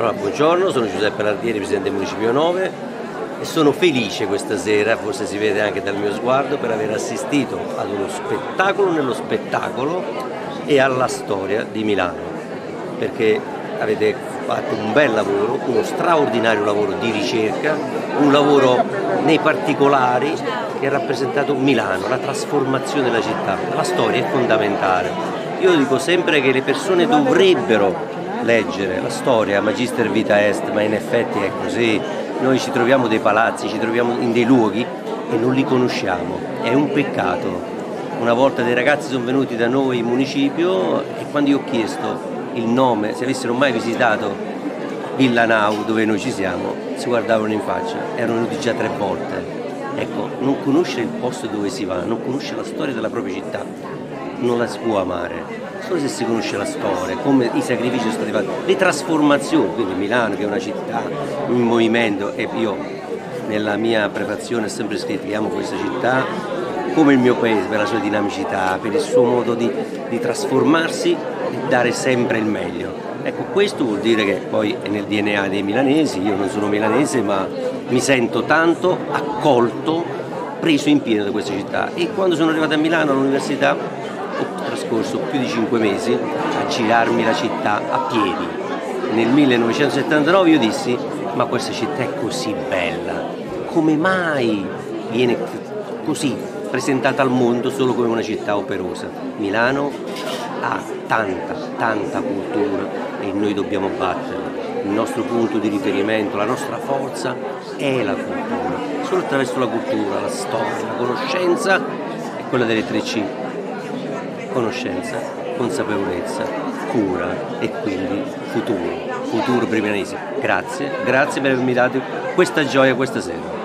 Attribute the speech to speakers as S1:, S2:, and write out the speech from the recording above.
S1: Allora, buongiorno, sono Giuseppe Lardieri, Presidente del Municipio 9 e sono felice questa sera, forse si vede anche dal mio sguardo, per aver assistito ad uno spettacolo nello spettacolo e alla storia di Milano, perché avete fatto un bel lavoro, uno straordinario lavoro di ricerca, un lavoro nei particolari che ha rappresentato Milano, la trasformazione della città. La storia è fondamentale. Io dico sempre che le persone dovrebbero leggere la storia Magister Vita Est, ma in effetti è così. Noi ci troviamo dei palazzi, ci troviamo in dei luoghi e non li conosciamo. È un peccato. Una volta dei ragazzi sono venuti da noi in municipio e quando io ho chiesto il nome, se avessero mai visitato Villa Nau dove noi ci siamo, si guardavano in faccia, erano venuti già tre volte. Ecco, non conoscere il posto dove si va, non conoscere la storia della propria città, non la si può amare. Solo se si conosce la storia, come i sacrifici sono stati fatti, le trasformazioni, quindi Milano che è una città, un movimento, e io nella mia prefazione ho sempre scritto che amo questa città come il mio paese per la sua dinamicità, per il suo modo di, di trasformarsi e dare sempre il meglio. Ecco, questo vuol dire che poi è nel DNA dei milanesi, io non sono milanese ma mi sento tanto accolto, preso in pieno da questa città e quando sono arrivato a Milano all'università ho trascorso più di cinque mesi a girarmi la città a piedi. Nel 1979 io dissi ma questa città è così bella, come mai viene così presentata al mondo solo come una città operosa? Milano ha tanta, tanta cultura e noi dobbiamo batterla. Il nostro punto di riferimento, la nostra forza è la cultura. Solo attraverso la cultura, la storia, la conoscenza è quella delle tre C. Conoscenza, consapevolezza, cura e quindi futuro. Futuro milanesi. Grazie, grazie per avermi dato questa gioia questa sera.